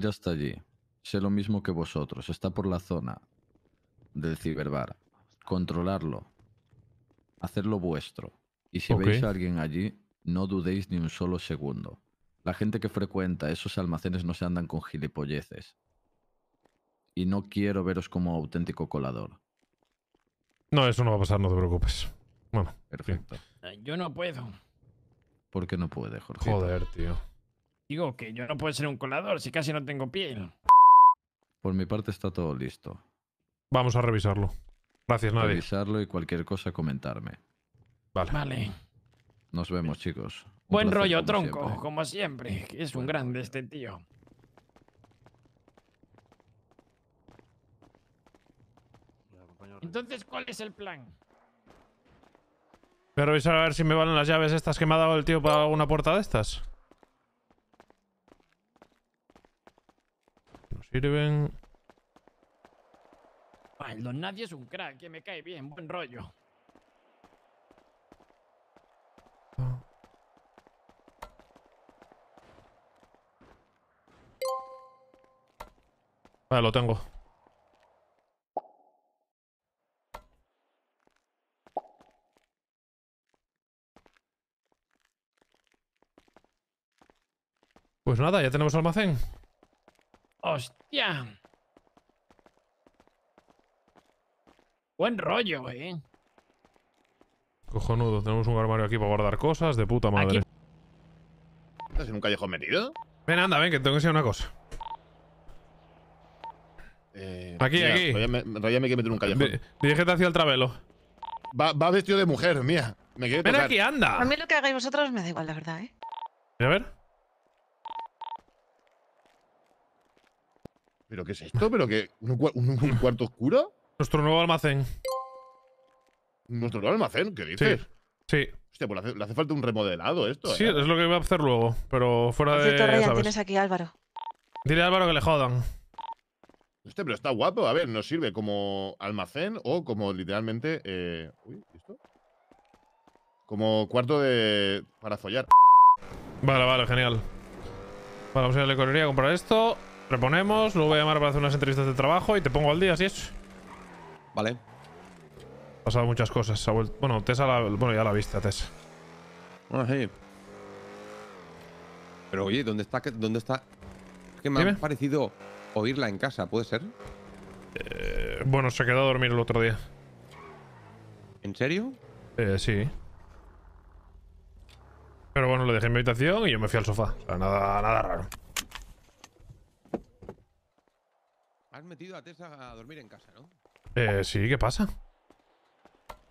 ir hasta allí. Sé lo mismo que vosotros. Está por la zona del ciberbar. Controlarlo. Hacerlo vuestro. Y si veis a alguien allí, no dudéis ni un solo segundo. La gente que frecuenta esos almacenes no se andan con gilipolleces. Y no quiero veros como auténtico colador. No, eso no va a pasar, no te preocupes. Bueno, Perfecto. Eh, Yo no puedo. ¿Por qué no puede, Jorge? joder, tío. Digo que yo no puedo ser un colador si casi no tengo piel. Por mi parte está todo listo. Vamos a revisarlo. Gracias, nadie. Revisarlo y cualquier cosa comentarme. Vale. Vale. Nos vemos, chicos. Un Buen placer, rollo, como tronco, siempre. como siempre. que Es un grande este tío. Entonces, ¿cuál es el plan? Voy a revisar a ver si me valen las llaves estas que me ha dado el tío para una puerta de estas. Sirven. Ah, el don Nadie es un crack, que me cae bien, buen rollo. Vale, lo tengo. Pues nada, ya tenemos almacén. ¡Hostia! Buen rollo, ¿eh? Cojonudo, tenemos un armario aquí para guardar cosas de puta madre. Aquí- ¿Estás en un callejón metido? Ven, anda, ven, que tengo que enseñar una cosa. Eh, Aquí, mira, aquí. Todavía me, todavía me quiere meter en un callejón. Di- Dirígete hacia el travelo. Va, va vestido de mujer, mía. Me quiere Ven tocar. aquí, A anda. mí lo que hagáis vosotros me da igual, la verdad, ¿eh? A ver. ¿Pero qué es esto? ¿Pero qué? ¿Un, cua- un- un cuarto oscuro? Nuestro nuevo almacén. ¿Nuestro nuevo almacén? ¿Qué dices? Sí. Hostia, pues le hace, le hace falta un remodelado esto, Sí, ¿eh? es lo que voy a hacer luego. Pero fuera de. cierto, Ryan, ¿sabes? tienes aquí a Álvaro. Dile a Álvaro que le jodan. Hostia, pero está guapo. A ver, nos sirve como almacén o como literalmente... eh, Uy, ¿y esto? Como cuarto de... para follar. Vale, vale, genial. Vale, vamos a ir a la licorería a comprar esto. Reponemos, luego voy a llamar para hacer unas entrevistas de trabajo y te pongo al día, si es. Vale. Ha pasado muchas cosas. ha vuelto- Bueno, Tessa, la... bueno, ya la viste, Tessa. Ah, sí. Pero oye, ¿dónde está? ¿Dónde está? Es que me Dime. ha parecido oírla en casa, ¿puede ser? Eh, bueno, se quedó a dormir el otro día. ¿En serio? Eh, sí. Pero bueno, le dejé en mi habitación y yo me fui al sofá. O sea, nada, nada raro. Has metido a Tessa a dormir en casa, ¿no? Eh, sí, ¿qué pasa?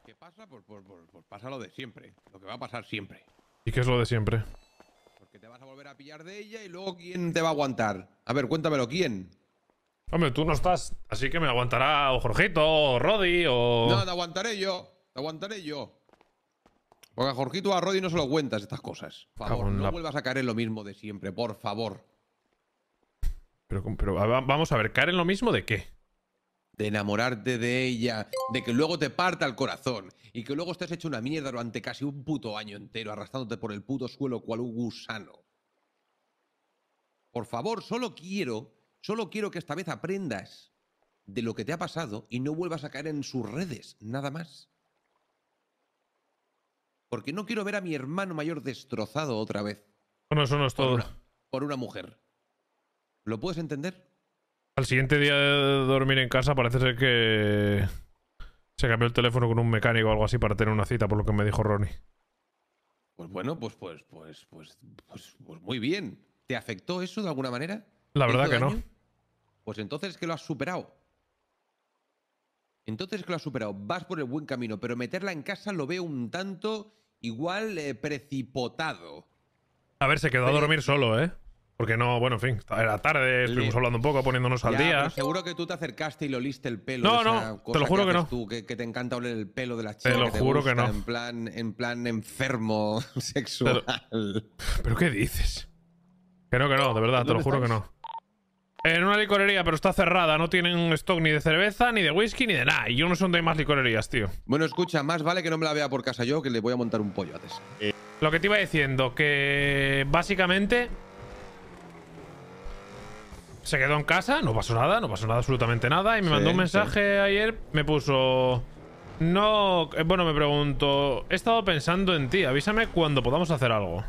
¿Qué pasa? Pues, pues, pues- pues pasa lo de siempre. Lo que va a pasar siempre. ¿Y qué es lo de siempre? Porque te vas a volver a pillar de ella y luego ¿quién te va a aguantar? A ver, cuéntamelo, ¿quién? Hombre, tú no estás, así que me aguantará o Jorgito, o Rodi, o... No, te aguantaré yo. Te aguantaré yo. Porque a Jorgito o a Roddy no se lo cuentas estas cosas. Por favor, no la- vuelvas a caer en lo mismo de siempre, por favor. Pero, pero va- vamos a ver, ¿caer en lo mismo de qué? De enamorarte de ella, de que luego te parta el corazón y que luego estés hecho una mierda durante casi un puto año entero arrastrándote por el puto suelo cual un gusano. Por favor, solo quiero, solo quiero que esta vez aprendas de lo que te ha pasado y no vuelvas a caer en sus redes, nada más. Porque no quiero ver a mi hermano mayor destrozado otra vez Bueno, eso no es por todo. una, por una mujer. ¿Lo puedes entender? Al siguiente día de dormir en casa parece ser que se cambió el teléfono con un mecánico o algo así para tener una cita, por lo que me dijo Ronnie. Pues bueno, pues, pues, pues, pues, pues, pues muy bien. ¿Te afectó eso de alguna manera? La ¿Te verdad que no. Pues entonces es que lo has superado. Entonces es que lo has superado. Vas por el buen camino, pero meterla en casa lo veo un tanto igual eh, precipitado. A ver, se quedó a dormir solo, ¿eh? Porque no, bueno, en fin, era tarde, estuvimos Le- hablando un poco, poniéndonos al día. seguro que tú te acercaste y lo oliste el pelo. No, esa no, te lo juro que no. Tú, que, que te encanta oler el pelo de la Te chica. lo te juro que gusta, no. En plan, en plan enfermo sexual. ¿Pero qué dices? Que no, que no, de verdad, te lo ¿Dónde juro que no. En una licorería, pero está cerrada. No tienen stock ni de cerveza, ni de whisky, ni de nada. Y yo no sé dónde hay más licorerías, tío. Bueno, escucha, más vale que no me la vea por casa yo, que le voy a montar un pollo a Tessa. Lo que te iba diciendo, que básicamente se quedó en casa, no pasó nada, no pasó nada, absolutamente nada. Y me Sí, mandó un sí. mensaje ayer, me puso. No. eh, Bueno, me preguntó. He estado pensando en ti, avísame cuando podamos hacer algo.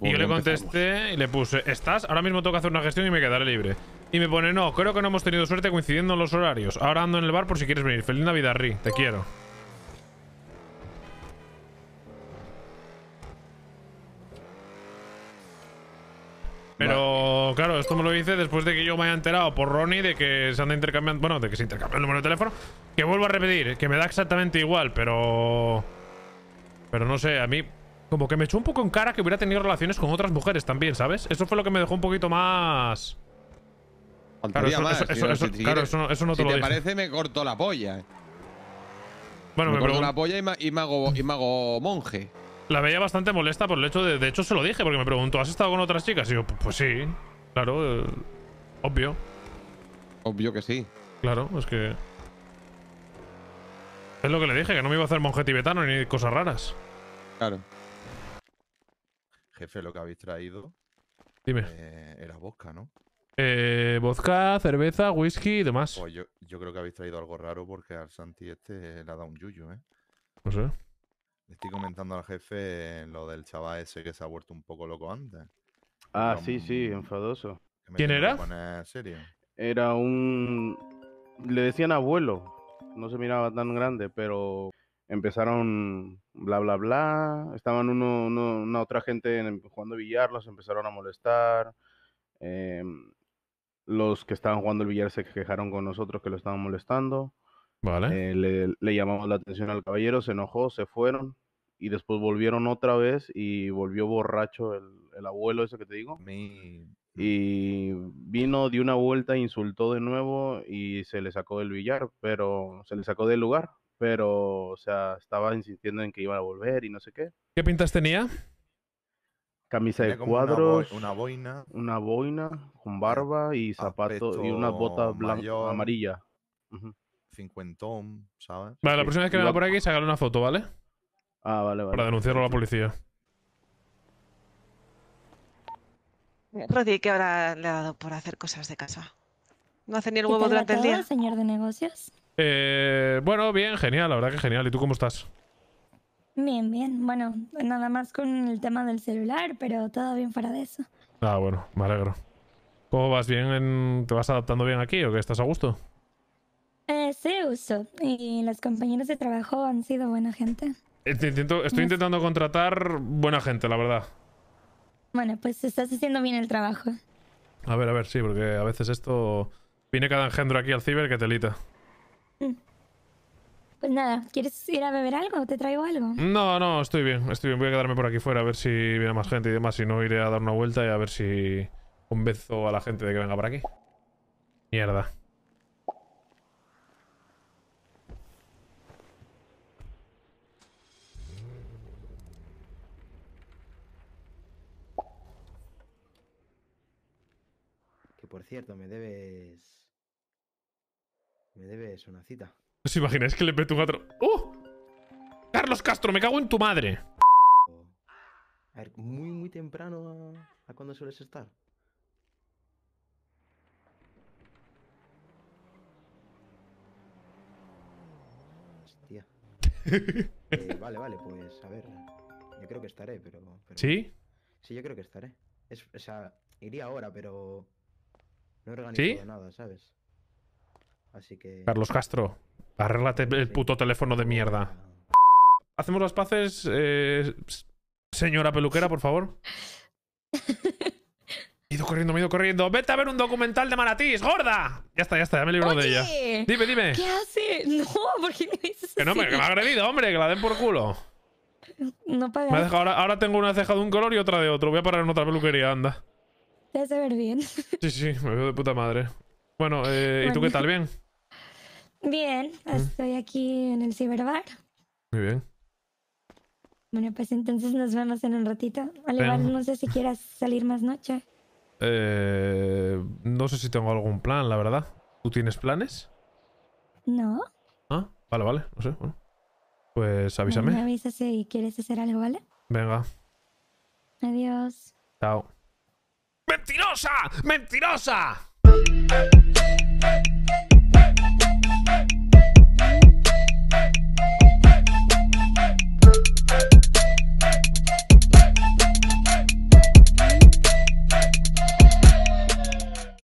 Y yo le contesté y le puse, ¿estás? Ahora mismo tengo que hacer una gestión y me quedaré libre. Y me pone, no, creo que no hemos tenido suerte coincidiendo en los horarios. Ahora ando en el bar por si quieres venir. Feliz Navidad, Ri. Te quiero. Pero, claro, esto me lo dice después de que yo me haya enterado por Ronnie de que se anda intercambiando. Bueno, de que se intercambia el número de teléfono. Que vuelvo a repetir, que me da exactamente igual, pero. Pero no sé, a mí. Como que me echó un poco en cara que hubiera tenido relaciones con otras mujeres también, ¿sabes? Eso fue lo que me dejó un poquito más. Claro, eso, más, eso- eso- si- eso- si claro, quieres- no, eso no te Si lo te parece, me corto la polla. eh. Bueno, me me corto pregun- la polla y me, y me hago, y me hago monje. la veía bastante molesta por el hecho de. De hecho, se lo dije porque me preguntó, ¿has estado con otras chicas? Y yo, "Pu- pues sí, claro, eh, obvio, Obvio que sí. claro, es que. Es lo que le dije, que no me iba a hacer monje tibetano ni cosas raras. Claro. Jefe, lo que habéis traído Dime. eh, era vodka, ¿no? Eh, vodka, cerveza, whisky y demás. Pues yo, yo creo que habéis traído algo raro porque al Santi este le ha dado un yuyu, ¿eh? No sé. Le estoy comentando al jefe lo del chaval ese que se ha vuelto un poco loco antes. Ah, Era sí, sí, enfadoso. ¿Quién era? serio. Era un... Le decían abuelo. No se miraba tan grande, pero empezaron bla, bla, bla. Estaban uno, uno- una otra gente en- jugando billar, los empezaron a molestar. em, los que estaban jugando el billar se quejaron con nosotros que lo estaban molestando. Vale. Eh, le, le llamamos la atención al caballero, se enojó, se fueron. Y después volvieron otra vez y volvió borracho el, el abuelo ese que te digo. Mí. Y vino, dio una vuelta, insultó de nuevo y se le sacó del billar, pero se le sacó del lugar. Pero, o sea, estaba insistiendo en que iba a volver y no sé qué. ¿Qué pintas tenía? Camisa de una boi- cuadros, Una, boina. una boina con barba y zapatos y unas botas blancas, amarillas. Cincuentón, ¿sabes? Vale, la próxima vez que venga por aquí, sácale una foto, ¿vale? Ah, vale, vale. Para denunciarlo a la policía. Rodri, que ahora le ha dado por hacer cosas de casa. No hace ni el ¿Qué huevo durante el día. señor de negocios? Eh, bueno, bien, genial, la verdad que genial. ¿Y tú cómo estás? Bien, bien. Bueno, nada más con el tema del celular, pero todo bien fuera de eso. Ah, bueno, me alegro. ¿Cómo vas bien? en- ¿Te vas adaptando bien aquí o que estás a gusto? Eh, sí, uso. Y los compañeros de trabajo han sido buena gente. Eh, intento- estoy intentando contratar buena gente, la verdad. Bueno, pues estás haciendo bien el trabajo. A ver, a ver, sí, porque a veces esto... Viene cada engendro aquí al ciber que telita. Pues nada, ¿quieres ir a beber algo? ¿Te traigo algo? No, no, estoy bien, estoy bien. Voy a quedarme por aquí fuera a ver si viene más gente y demás. Si no, iré a dar una vuelta y a ver si convenzo a la gente de que venga por aquí. Mierda. Por cierto, me debes. Me debes una cita. ¿Os imagináis que le peto un gato? ¡Oh! ¡Carlos Castro, me cago en tu madre! A ver, muy, muy temprano a, a cuando sueles estar. Hostia. Eh, vale, vale, pues a ver. Yo creo que estaré, pero. pero- ¿Sí? Sí, yo creo que estaré. Es, o sea, iría ahora, pero. No he organizado ¿Sí? nada, ¿sabes? Así que. Carlos Castro, arréglate el puto teléfono de mierda. ¿Hacemos las paces, eh, señora peluquera, por favor? Me he ido corriendo, me he ido corriendo. ¡Vete a ver un documental de Manatís, gorda! Ya está, ya está, ya me libro de ella. Dime, dime. ¿Qué hace? No, ¿por qué me dices Que no, me, que así? me ha agredido, hombre, que la den por culo. No Me ha pagas. dejado- ahora, ahora tengo una ceja de un color y otra de otro. Voy a parar en otra peluquería, anda. Te hace ver bien. Sí, sí, me veo de puta madre. Bueno, eh, ¿y tú qué Bueno. tal? ¿Bien? Bien, estoy aquí en el ciberbar. Muy bien. Bueno, pues entonces nos vemos en un ratito. Al igual Venga. no sé si quieras salir más noche. Eh, no sé si tengo algún plan, la verdad. ¿Tú tienes planes? No. Ah, vale, vale, no sé. Bueno. Pues Me avísame. avisas si quieres hacer algo, ¿vale? Venga, Adiós. chao. ¡Mentirosa! ¡Mentirosa!